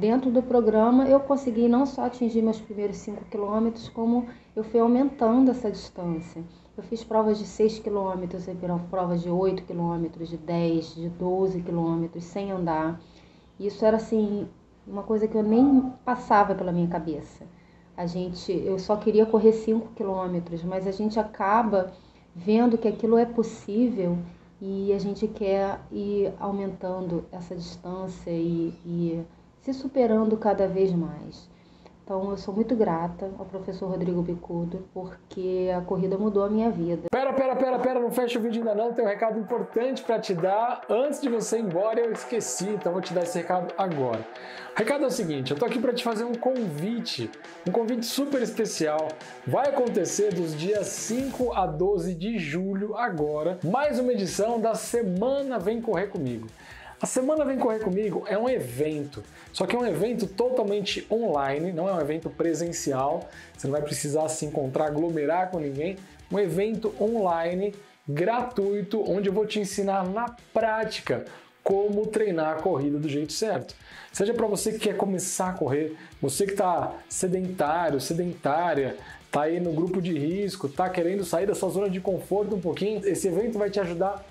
Dentro do programa, eu consegui não só atingir meus primeiros 5 quilômetros, como eu fui aumentando essa distância. Eu fiz provas de 6 quilômetros, provas de 8 quilômetros, de 10, de 12 quilômetros, sem andar. Isso era assim, uma coisa que eu nem passava pela minha cabeça. A gente, eu só queria correr 5 quilômetros, mas a gente acaba vendo que aquilo é possível e a gente quer ir aumentando essa distância e, e se superando cada vez mais. Então eu sou muito grata ao professor Rodrigo Bicudo porque a corrida mudou a minha vida. Pera, pera, pera, pera, não fecha o vídeo ainda não, tem um recado importante para te dar. Antes de você ir embora, eu esqueci, então vou te dar esse recado agora. O recado é o seguinte, eu tô aqui para te fazer um convite, um convite super especial. Vai acontecer dos dias 5 a 12 de julho agora, mais uma edição da Semana Vem Correr Comigo. A Semana Vem Correr Comigo é um evento, só que é um evento totalmente online, não é um evento presencial, você não vai precisar se encontrar, aglomerar com ninguém, um evento online gratuito onde eu vou te ensinar na prática como treinar a corrida do jeito certo. Seja para você que quer começar a correr, você que está sedentário, sedentária, está aí no grupo de risco, está querendo sair da sua zona de conforto um pouquinho, esse evento vai te ajudar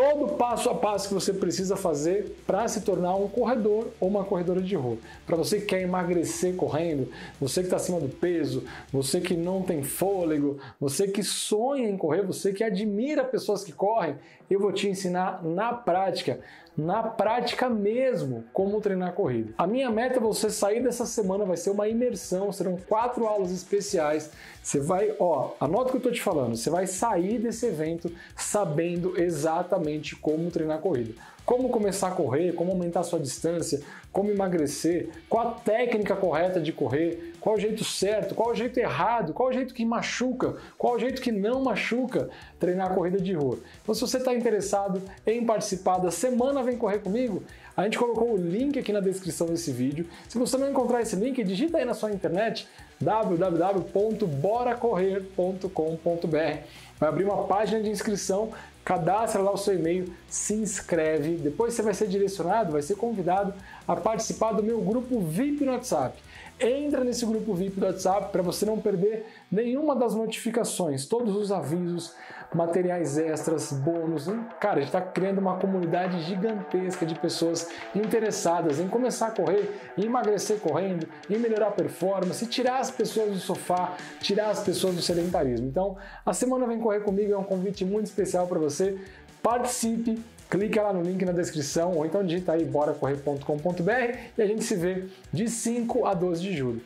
todo o passo a passo que você precisa fazer para se tornar um corredor ou uma corredora de rua. Para você que quer emagrecer correndo, você que está acima do peso, você que não tem fôlego, você que sonha em correr, você que admira pessoas que correm, eu vou te ensinar na prática, na prática mesmo, como treinar corrida. A minha meta é você sair dessa semana, vai ser uma imersão, serão quatro aulas especiais. Você vai, ó, anota o que eu estou te falando, você vai sair desse evento sabendo exatamente como treinar corrida como começar a correr, como aumentar sua distância, como emagrecer, qual a técnica correta de correr, qual o jeito certo, qual o jeito errado, qual o jeito que machuca, qual o jeito que não machuca treinar a corrida de rua. Então, se você está interessado em participar da semana Vem Correr Comigo, a gente colocou o link aqui na descrição desse vídeo. Se você não encontrar esse link, digita aí na sua internet www.boracorrer.com.br. Vai abrir uma página de inscrição cadastra lá o seu e-mail, se inscreve. Depois você vai ser direcionado, vai ser convidado a participar do meu grupo VIP no WhatsApp. Entra nesse grupo VIP do WhatsApp para você não perder nenhuma das notificações, todos os avisos, materiais extras, bônus. Cara, a gente está criando uma comunidade gigantesca de pessoas interessadas em começar a correr, em emagrecer correndo, em melhorar a performance, tirar as pessoas do sofá, tirar as pessoas do sedentarismo. Então, a semana vem correr comigo é um convite muito especial para você. Participe, clica lá no link na descrição ou então digita aí boracorrer.com.br e a gente se vê de 5 a 12 de julho.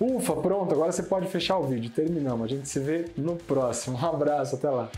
Ufa, pronto, agora você pode fechar o vídeo. Terminamos. A gente se vê no próximo. Um abraço, até lá.